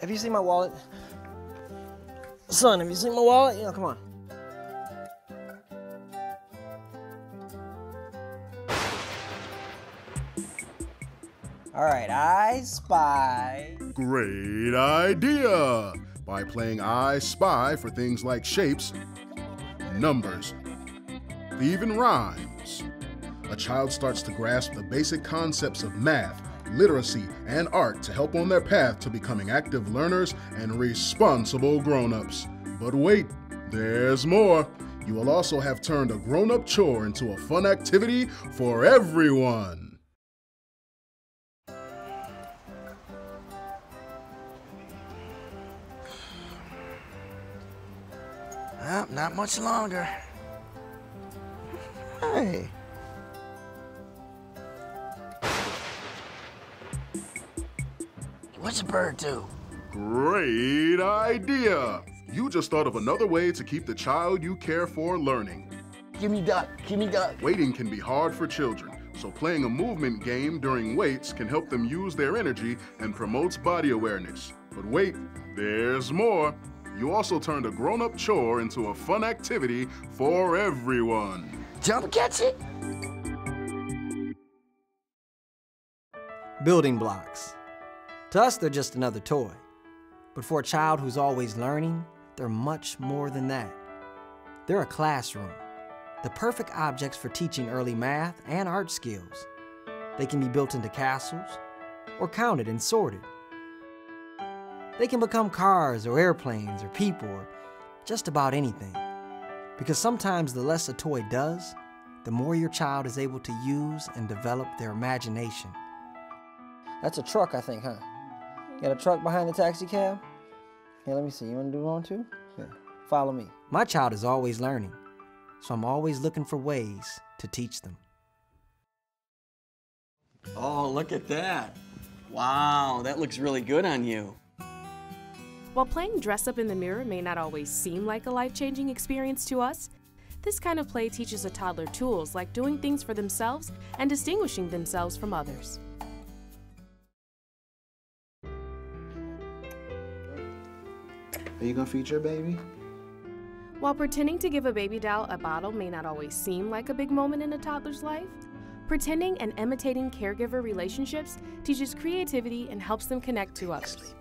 have you seen my wallet? Son, have you seen my wallet? Yeah, come on. All right, I spy. Great idea! By playing I Spy for things like shapes, numbers, even rhymes. A child starts to grasp the basic concepts of math, literacy, and art to help on their path to becoming active learners and responsible grown ups. But wait, there's more. You will also have turned a grown up chore into a fun activity for everyone. Well, not much longer. Hey. What's a bird do? Great idea! You just thought of another way to keep the child you care for learning. Give me duck. Give me duck. Waiting can be hard for children, so playing a movement game during waits can help them use their energy and promotes body awareness. But wait, there's more. You also turned a grown up chore into a fun activity for everyone. Jump catch it. Building blocks. To us, they're just another toy. But for a child who's always learning, they're much more than that. They're a classroom, the perfect objects for teaching early math and art skills. They can be built into castles or counted and sorted. They can become cars or airplanes or people or just about anything. Because sometimes the less a toy does, the more your child is able to use and develop their imagination. That's a truck, I think, huh? Got a truck behind the taxi cab? Here, let me see. You want to do one too? Here, follow me. My child is always learning, so I'm always looking for ways to teach them. Oh, look at that. Wow, that looks really good on you. While playing dress up in the mirror may not always seem like a life changing experience to us, this kind of play teaches a toddler tools like doing things for themselves and distinguishing themselves from others. Are you gonna feed your baby? While pretending to give a baby doll a bottle may not always seem like a big moment in a toddler's life, pretending and imitating caregiver relationships teaches creativity and helps them connect to others.